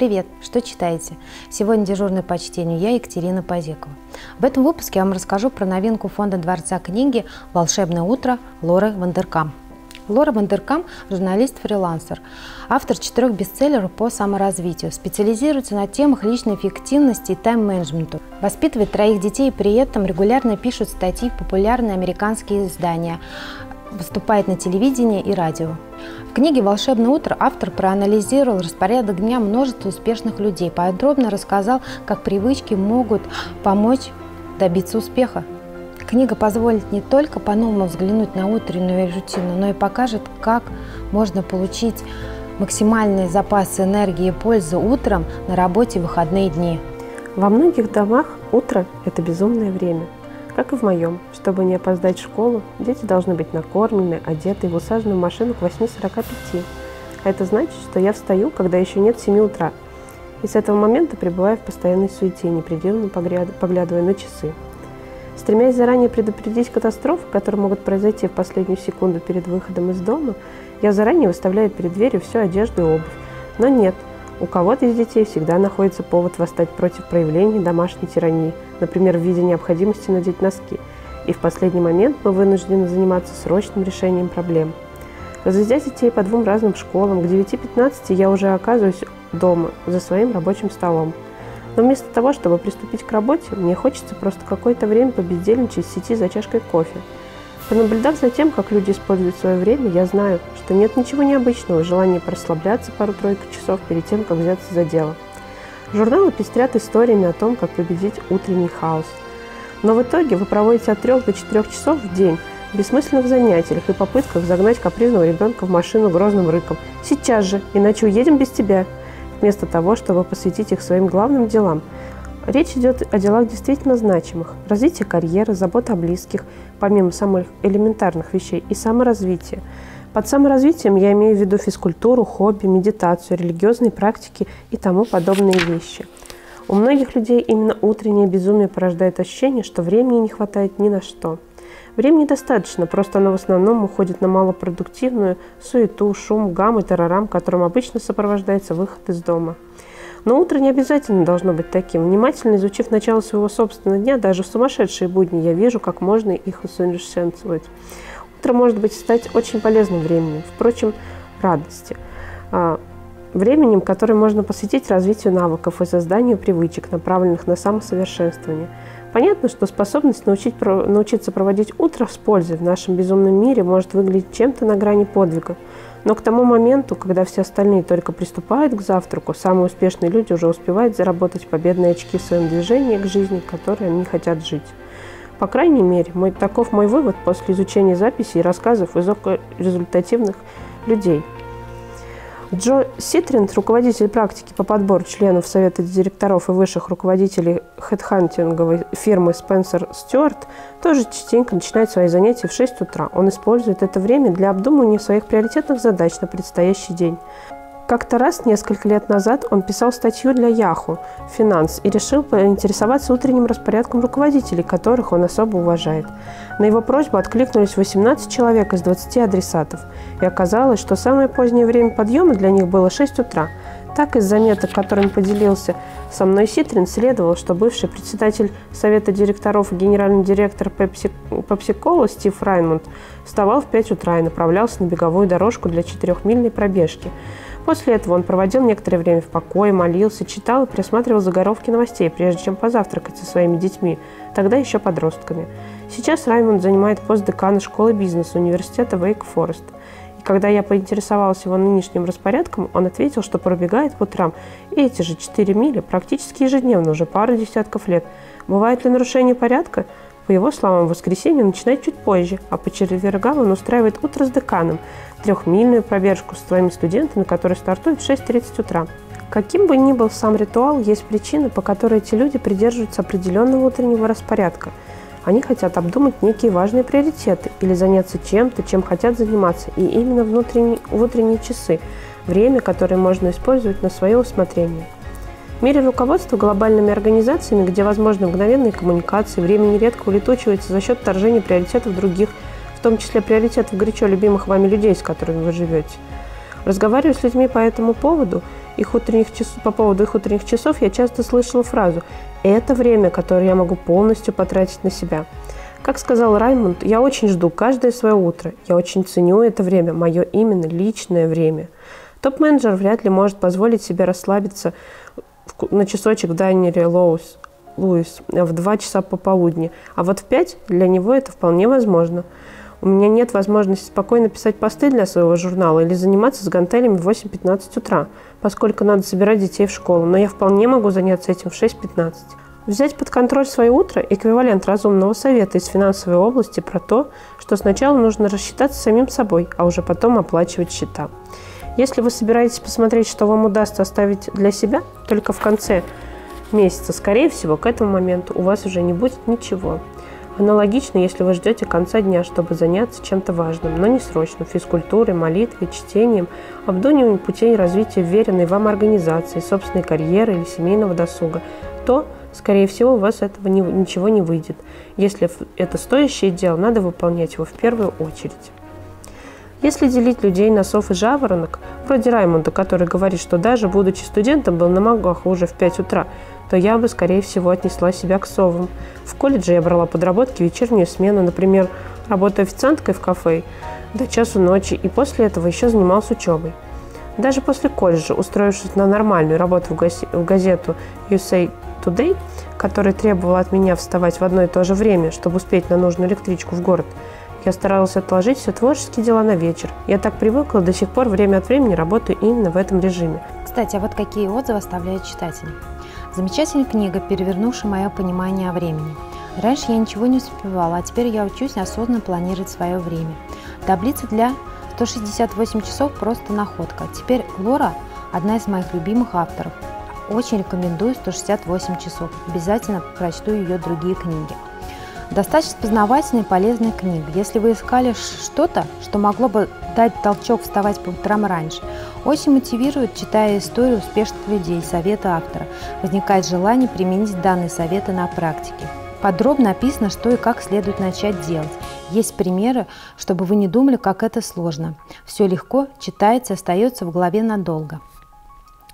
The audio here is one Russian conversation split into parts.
Привет! Что читаете? Сегодня дежурный по чтению я, Екатерина Позекова. В этом выпуске я вам расскажу про новинку фонда Дворца книги «Волшебное утро» Лоры Вандеркам. Лора Вандеркам – журналист-фрилансер, автор четырех бестселлеров по саморазвитию, специализируется на темах личной эффективности и тайм-менеджменту, воспитывает троих детей и при этом регулярно пишет статьи в популярные американские издания, выступает на телевидении и радио. В книге «Волшебное утро» автор проанализировал распорядок дня множества успешных людей, подробно рассказал, как привычки могут помочь добиться успеха. Книга позволит не только по-новому взглянуть на утреннюю рутину, но и покажет, как можно получить максимальные запасы энергии и пользы утром на работе в выходные дни. Во многих домах утро – это безумное время – как и в моем. Чтобы не опоздать в школу, дети должны быть накормлены, одеты и в усаженную машину к 8.45. А это значит, что я встаю, когда еще нет 7 утра. И с этого момента пребываю в постоянной суете, непрерывно поглядывая на часы. Стремясь заранее предупредить катастрофы, которые могут произойти в последнюю секунду перед выходом из дома, я заранее выставляю перед дверью всю одежду и обувь. Но нет – у кого-то из детей всегда находится повод восстать против проявлений домашней тирании, например, в виде необходимости надеть носки. И в последний момент мы вынуждены заниматься срочным решением проблем. Разведя детей по двум разным школам, к 9.15 я уже оказываюсь дома, за своим рабочим столом. Но вместо того, чтобы приступить к работе, мне хочется просто какое-то время побездельничать в сети за чашкой кофе – Понаблюдав за тем, как люди используют свое время, я знаю, что нет ничего необычного в желании расслабляться пару-тройку часов перед тем, как взяться за дело. Журналы пестрят историями о том, как победить утренний хаос. Но в итоге вы проводите от 3 до 4 часов в день в бессмысленных занятиях и попытках загнать капризного ребенка в машину грозным рыком. Сейчас же, иначе уедем без тебя. Вместо того, чтобы посвятить их своим главным делам – Речь идет о делах действительно значимых. Развитие карьеры, забота о близких, помимо самых элементарных вещей, и саморазвитие. Под саморазвитием я имею в виду физкультуру, хобби, медитацию, религиозные практики и тому подобные вещи. У многих людей именно утреннее безумие порождает ощущение, что времени не хватает ни на что. Времени достаточно, просто оно в основном уходит на малопродуктивную суету, шум, гам и тарарам, которым обычно сопровождается выход из дома – но утро не обязательно должно быть таким. Внимательно изучив начало своего собственного дня, даже в сумасшедшие будни, я вижу, как можно их усовершенствовать. Утро может быть стать очень полезным временем, впрочем, радости. А, временем, которое можно посвятить развитию навыков и созданию привычек, направленных на самосовершенствование. Понятно, что способность научить, научиться проводить утро с пользой в нашем безумном мире может выглядеть чем-то на грани подвига – но к тому моменту, когда все остальные только приступают к завтраку, самые успешные люди уже успевают заработать победные очки в своем движении к жизни, которой они хотят жить. По крайней мере, мой, таков мой вывод после изучения записей и рассказов высокорезультативных людей – Джо Ситринд, руководитель практики по подбору членов Совета директоров и высших руководителей хедхантинговой фирмы Spencer Stewart, тоже частенько начинает свои занятия в 6 утра. Он использует это время для обдумывания своих приоритетных задач на предстоящий день. Как-то раз, несколько лет назад, он писал статью для Yahoo «Финанс» и решил поинтересоваться утренним распорядком руководителей, которых он особо уважает. На его просьбу откликнулись 18 человек из 20 адресатов, и оказалось, что самое позднее время подъема для них было 6 утра. Так из заметок, которыми поделился со мной Ситрин, следовало, что бывший председатель Совета директоров и генеральный директор PepsiCo Стив Раймонд вставал в 5 утра и направлялся на беговую дорожку для четырехмильной пробежки – После этого он проводил некоторое время в покое, молился, читал и просматривал заголовки новостей, прежде чем позавтракать со своими детьми, тогда еще подростками. Сейчас Раймонд занимает пост декана школы бизнеса университета Вейк Форест. И когда я поинтересовалась его нынешним распорядком, он ответил, что пробегает по утрам эти же 4 мили практически ежедневно, уже пару десятков лет. Бывает ли нарушение порядка? По его словам, воскресенье начинает чуть позже, а по четвергам он устраивает утро с деканом, трехмильную пробежку с твоими студентами, который стартует в 6.30 утра. Каким бы ни был сам ритуал, есть причины, по которой эти люди придерживаются определенного утреннего распорядка. Они хотят обдумать некие важные приоритеты или заняться чем-то, чем хотят заниматься, и именно в утренние часы – время, которое можно использовать на свое усмотрение. В мире руководства глобальными организациями, где возможны мгновенные коммуникации, время нередко улетучивается за счет вторжения приоритетов других – в том числе приоритетов горячо любимых вами людей, с которыми вы живете. Разговаривая с людьми по этому поводу, их утренних часов, по поводу их утренних часов, я часто слышала фразу «это время, которое я могу полностью потратить на себя». Как сказал Раймонд, я очень жду каждое свое утро. Я очень ценю это время, мое именно личное время. Топ-менеджер вряд ли может позволить себе расслабиться на часочек в дайнере Лоус, Луис в 2 часа пополудни, а вот в 5 для него это вполне возможно. У меня нет возможности спокойно писать посты для своего журнала или заниматься с гантелями в 8-15 утра, поскольку надо собирать детей в школу, но я вполне могу заняться этим в 6-15. Взять под контроль свое утро – эквивалент разумного совета из финансовой области про то, что сначала нужно рассчитаться самим собой, а уже потом оплачивать счета. Если вы собираетесь посмотреть, что вам удастся оставить для себя, только в конце месяца, скорее всего, к этому моменту у вас уже не будет ничего. Аналогично, если вы ждете конца дня, чтобы заняться чем-то важным, но не срочным, физкультурой, молитвой, чтением, обдумыванием путей развития веренной вам организации, собственной карьеры или семейного досуга, то – скорее всего, у вас этого не, ничего не выйдет. Если это стоящее дело, надо выполнять его в первую очередь. Если делить людей на сов и жаворонок, вроде Раймонда, который говорит, что даже будучи студентом был на ногах уже в 5 утра, то я бы, скорее всего, отнесла себя к совам. В колледже я брала подработки вечернюю смену, например, работая официанткой в кафе до часу ночи, и после этого еще занималась учебой. Даже после колледжа, устроившись на нормальную работу в газету USA Today, который требовал от меня вставать в одно и то же время, чтобы успеть на нужную электричку в город, я старалась отложить все творческие дела на вечер. Я так привыкла, до сих пор время от времени работаю именно в этом режиме. Кстати, а вот какие отзывы оставляют читатели? Замечательная книга, перевернувшая мое понимание о времени. Раньше я ничего не успевала, а теперь я учусь осознанно планировать свое время. Таблица для 168 часов просто находка. Теперь Лора – одна из моих любимых авторов. Очень рекомендую 168 часов. Обязательно прочту ее другие книги. Достаточно познавательная и полезная книга. Если вы искали что-то, что могло бы дать толчок вставать по утрам раньше, очень мотивирует, читая историю успешных людей, советы автора. Возникает желание применить данные советы на практике. Подробно описано, что и как следует начать делать. Есть примеры, чтобы вы не думали, как это сложно. Все легко, читается, остается в голове надолго.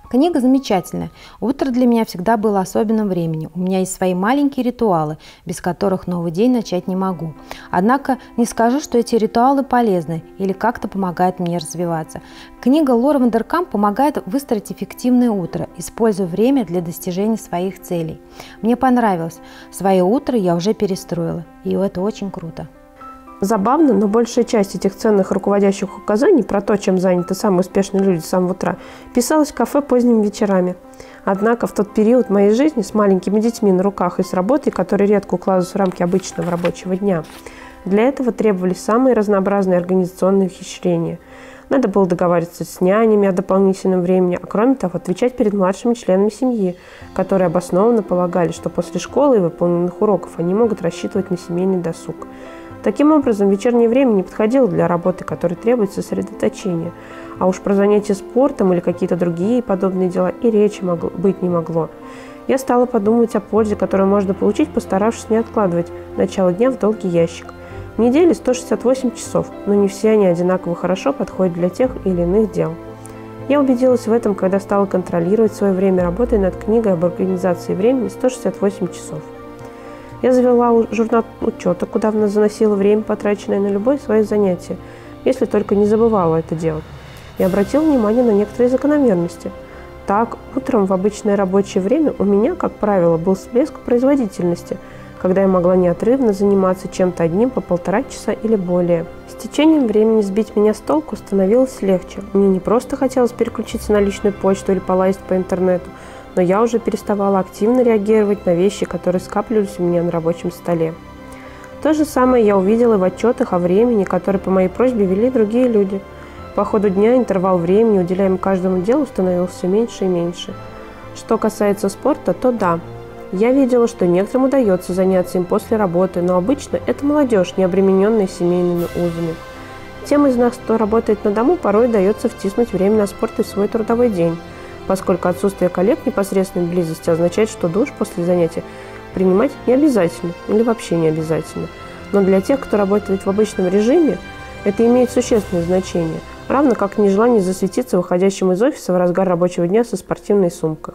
Книга замечательная. Утро для меня всегда было особенным временем. У меня есть свои маленькие ритуалы, без которых новый день начать не могу. Однако не скажу, что эти ритуалы полезны или как-то помогают мне развиваться. Книга Лора Вандеркам помогает выстроить эффективное утро, используя время для достижения своих целей. Мне понравилось. Свое утро я уже перестроила, и это очень круто. Забавно, но большая часть этих ценных руководящих указаний про то, чем заняты самые успешные люди с самого утра, писалась в кафе поздними вечерами. Однако в тот период моей жизни с маленькими детьми на руках и с работой, которые редко укладываются в рамки обычного рабочего дня, для этого требовались самые разнообразные организационные ухищрения. Надо было договариваться с нянями о дополнительном времени, а кроме того, отвечать перед младшими членами семьи, которые обоснованно полагали, что после школы и выполненных уроков они могут рассчитывать на семейный досуг. Таким образом, вечернее время не подходило для работы, которой требуется сосредоточение. А уж про занятия спортом или какие-то другие подобные дела и речи могло, быть не могло. Я стала подумывать о пользе, которую можно получить, постаравшись не откладывать начало дня в долгий ящик. В неделе 168 часов, но не все они одинаково хорошо подходят для тех или иных дел. Я убедилась в этом, когда стала контролировать свое время работы над книгой об организации времени 168 часов. Я завела журнал учета, куда она заносила время, потраченное на любое свое занятие, если только не забывала это делать. И обратила внимание на некоторые закономерности. Так, утром в обычное рабочее время у меня, как правило, был всплеск производительности, когда я могла неотрывно заниматься чем-то одним по полтора часа или более. С течением времени сбить меня с толку становилось легче. Мне не просто хотелось переключиться на личную почту или полазить по интернету – но я уже переставала активно реагировать на вещи, которые скапливались у меня на рабочем столе. То же самое я увидела в отчетах о времени, которые по моей просьбе вели другие люди. По ходу дня интервал времени, уделяемый каждому делу, становился все меньше и меньше. Что касается спорта, то да, я видела, что некоторым удается заняться им после работы, но обычно это молодежь, не обремененная семейными узами. Тем из нас, кто работает на дому, порой удается втиснуть время на спорт и в свой трудовой день – поскольку отсутствие коллег непосредственной близости означает, что душ после занятия принимать не обязательно или вообще не обязательно. Но для тех, кто работает в обычном режиме, это имеет существенное значение. равно как нежелание засветиться выходящим из офиса в разгар рабочего дня со спортивной сумкой.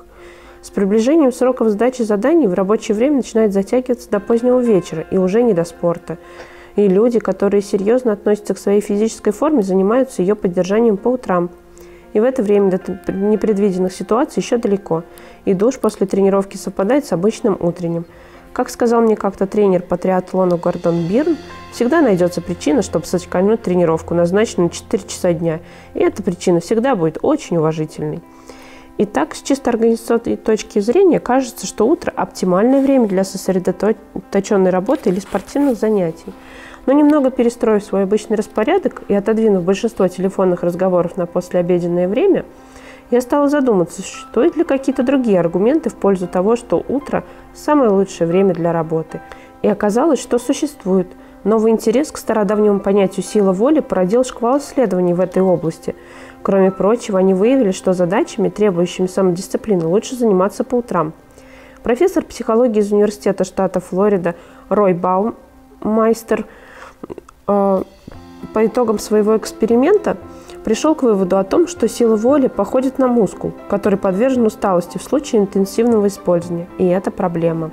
С приближением сроков сдачи заданий в рабочее время начинает затягиваться до позднего вечера и уже не до спорта. И люди, которые серьезно относятся к своей физической форме, занимаются ее поддержанием по утрам. И в это время до непредвиденных ситуаций еще далеко. И душ после тренировки совпадает с обычным утренним. Как сказал мне как-то тренер по триатлону Гордон Бирн, всегда найдется причина, чтобы сочкануть тренировку, назначенную на 4 часа дня. И эта причина всегда будет очень уважительной. Итак, с чисто организационной точки зрения кажется, что утро – оптимальное время для сосредоточенной работы или спортивных занятий. Но немного перестроив свой обычный распорядок и отодвинув большинство телефонных разговоров на послеобеденное время, я стала задуматься, существуют ли какие-то другие аргументы в пользу того, что утро – самое лучшее время для работы. И оказалось, что существует. Новый интерес к стародавнему понятию «сила воли» породил шквал исследований в этой области – Кроме прочего, они выявили, что задачами, требующими самодисциплины, лучше заниматься по утрам. Профессор психологии из Университета штата Флорида Рой Баумайстер по итогам своего эксперимента пришел к выводу о том, что сила воли походит на мускул, который подвержен усталости в случае интенсивного использования, и это проблема.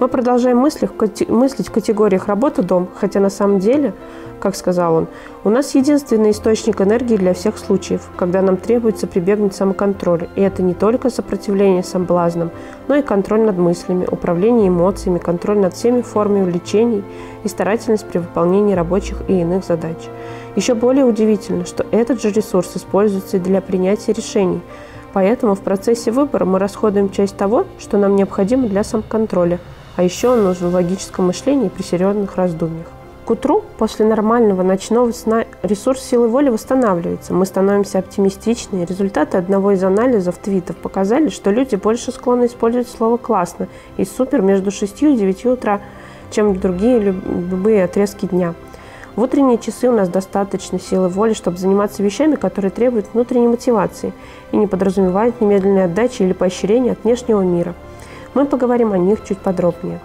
Мы продолжаем мыслить, в категориях работа-дом, хотя на самом деле, как сказал он, у нас единственный источник энергии для всех случаев, когда нам требуется прибегнуть к самоконтролю. И это не только сопротивление соблазнам, но и контроль над мыслями, управление эмоциями, контроль над всеми формами увлечений и старательность при выполнении рабочих и иных задач. Еще более удивительно, что этот же ресурс используется и для принятия решений, Поэтому в процессе выбора мы расходуем часть того, что нам необходимо для самоконтроля – а еще он нужен в логическом мышлении при серьезных раздумьях. К утру, после нормального ночного сна, ресурс силы воли восстанавливается. Мы становимся оптимистичнее. Результаты одного из анализов твитов показали, что люди больше склонны использовать слово «классно» и «супер» между 6 и 9 утра, чем другие любые отрезки дня. В утренние часы у нас достаточно силы воли, чтобы заниматься вещами, которые требуют внутренней мотивации и не подразумевают немедленной отдачи или поощрения от внешнего мира – мы поговорим о них чуть подробнее,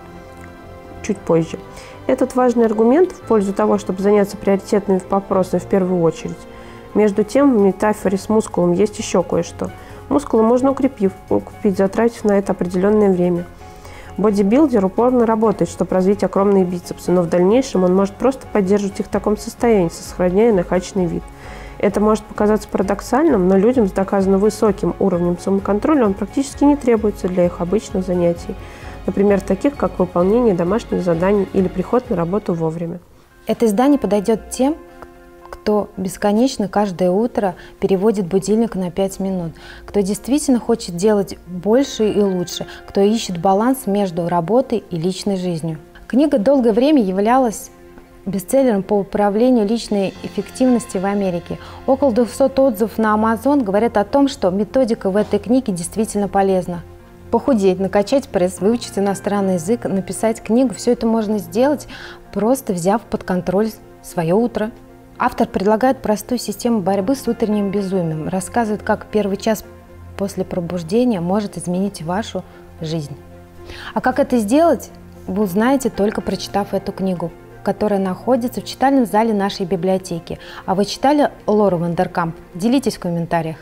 чуть позже. Этот важный аргумент в пользу того, чтобы заняться приоритетными вопросами в первую очередь. Между тем, в метафоре с мускулом есть еще кое-что. Мускулы можно укрепив, укрепить, затратив на это определенное время. Бодибилдер упорно работает, чтобы развить огромные бицепсы, но в дальнейшем он может просто поддерживать их в таком состоянии, сохраняя накачанный вид – это может показаться парадоксальным, но людям с доказанно высоким уровнем самоконтроля он практически не требуется для их обычных занятий, например, таких как выполнение домашних заданий или приход на работу вовремя. Это издание подойдет тем, кто бесконечно каждое утро переводит будильник на 5 минут, кто действительно хочет делать больше и лучше, кто ищет баланс между работой и личной жизнью. Книга долгое время являлась бестселлером по управлению личной эффективности в Америке. Около 200 отзывов на Amazon говорят о том, что методика в этой книге действительно полезна. Похудеть, накачать пресс, выучить иностранный язык, написать книгу – все это можно сделать, просто взяв под контроль свое утро. Автор предлагает простую систему борьбы с утренним безумием, рассказывает, как первый час после пробуждения может изменить вашу жизнь. А как это сделать, вы узнаете только прочитав эту книгу которая находится в читальном зале нашей библиотеки. А вы читали Лору Вандеркамп? Делитесь в комментариях.